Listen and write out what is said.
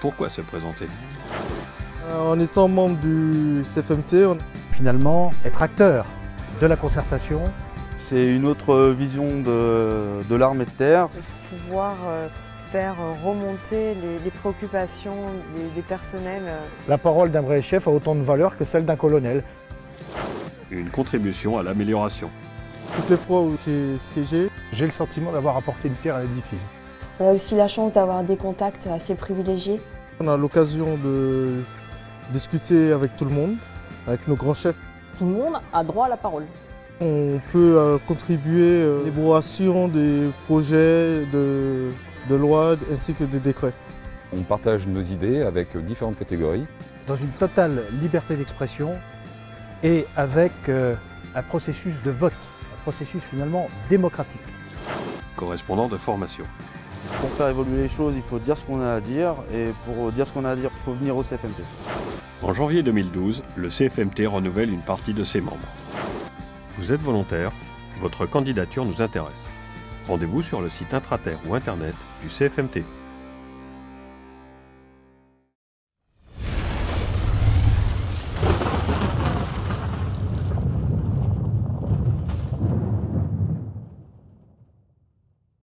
Pourquoi se présenter Euh, En étant membre du CFMT, on- Finalement, être acteur de la concertation, C'est une autre vision de, de l'armée de terre. C'est pouvoir euh, faire remonter les, les préoccupations des, des personnels. euh, La parole d'un vrai chef a autant de valeur que celle d'un colonel. Une contribution à l'amélioration. toutes les fois où j'ai siégé, J'ai le sentiment d'avoir apporté une pierre à l'édifice. On a aussi la chance d'avoir des contacts assez privilégiés. on a l'occasion de discuter avec tout le monde, avec nos grands chefs. Tout le monde a droit à la parole. On peut euh, contribuer euh, à l'élaboration des projets de, de loi ainsi que des décrets. On partage nos idées avec différentes catégories. dans une totale liberté d'expression et avec euh, un processus de vote, un processus finalement démocratique. Correspondant de formation. Pour faire évoluer les choses, il faut dire ce qu'on a à dire. Et pour dire ce qu'on a à dire, il faut venir au CFMT. En janvier 2012, le CFMT renouvelle une partie de ses membres. Vous êtes volontaire, votre candidature nous intéresse. Rendez-vous sur le site intraterre ou internet du CFMT.